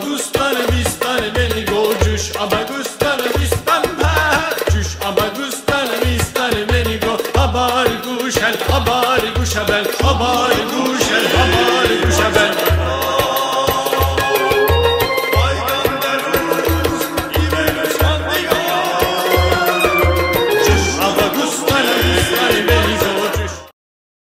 gustan bistan beni go Cüş aba gustan bistan ha Cüş aba bistan beni go Abar guşel abar guşabel Abar abar